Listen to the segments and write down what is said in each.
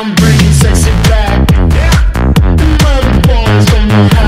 I'm bringing sexy back. Yeah. The boys gonna have.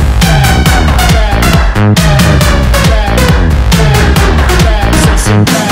Bye.